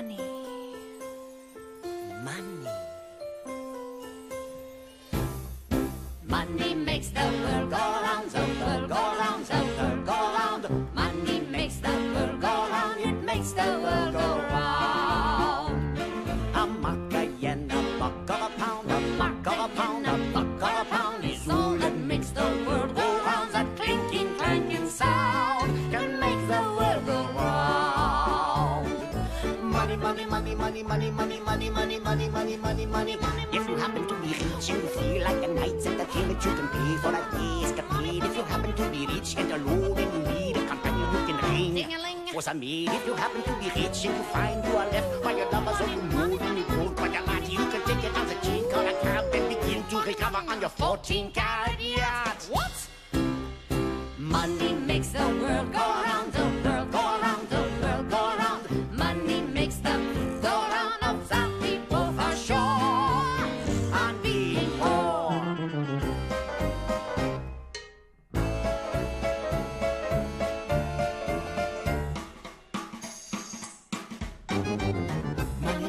money. Money. Money makes the world go round, the world go round, the world go round. Money makes the world go round, it makes the world go round. A mark a yen, a buck of a pound, a mark of a pound, a buck of a money, money, money, money, money, money, money, money, money. If you happen to be rich and you feel like a knight and a king, that you can pay for a day's escapade. If you happen to be rich and alone and you need a companion who can ring was a maid. If you happen to be rich and you find you are left by your lovers or you move and you don't quite a lot, you can take it as a chain, call a cab and begin to recover on your 14 carat yacht. What? Money makes the world go round,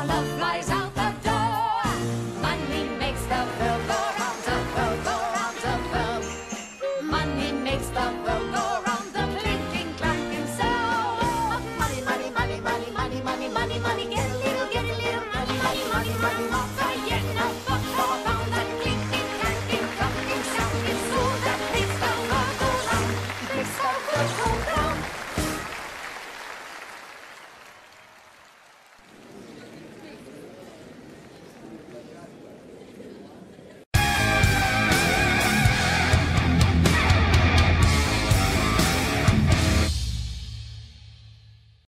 our love flies out.